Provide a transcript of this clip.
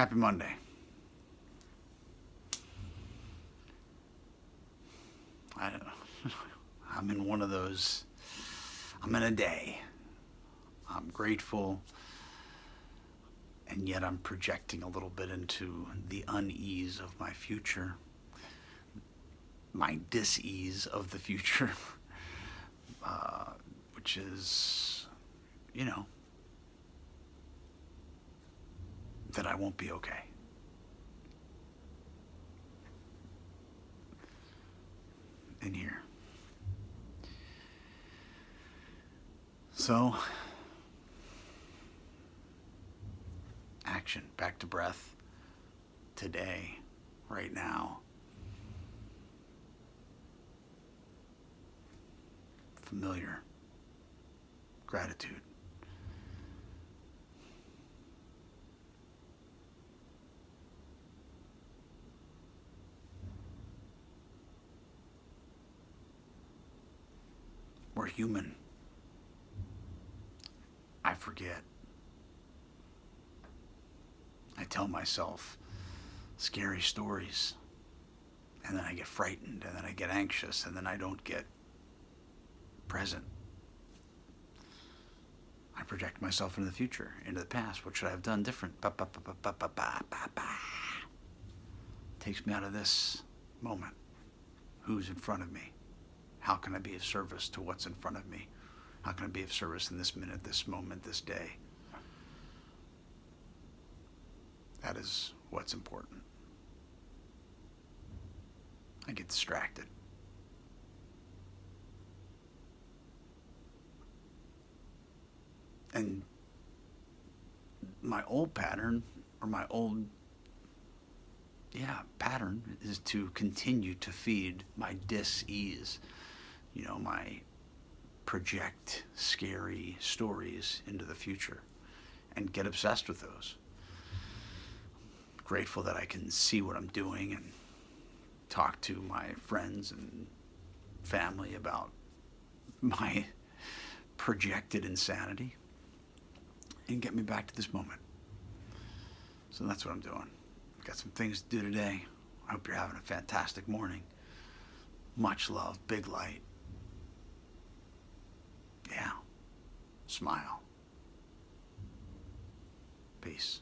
Happy Monday. I don't I'm in one of those I'm in a day. I'm grateful and yet I'm projecting a little bit into the unease of my future. My dis-ease of the future. Uh, which is, you know, that I won't be okay. In here. So, action, back to breath, today, right now. Familiar. Gratitude. human. I forget. I tell myself scary stories, and then I get frightened, and then I get anxious, and then I don't get present. I project myself into the future, into the past. What should I have done different? Ba, ba, ba, ba, ba, ba, ba, ba. Takes me out of this moment. Who's in front of me? How can I be of service to what's in front of me? How can I be of service in this minute, this moment, this day? That is what's important. I get distracted. And my old pattern, or my old, yeah, pattern is to continue to feed my dis ease, you know, my project scary stories into the future and get obsessed with those. Grateful that I can see what I'm doing and talk to my friends and family about my projected insanity and get me back to this moment. So that's what I'm doing. Got some things to do today. I hope you're having a fantastic morning. Much love, big light. Yeah. Smile. Peace.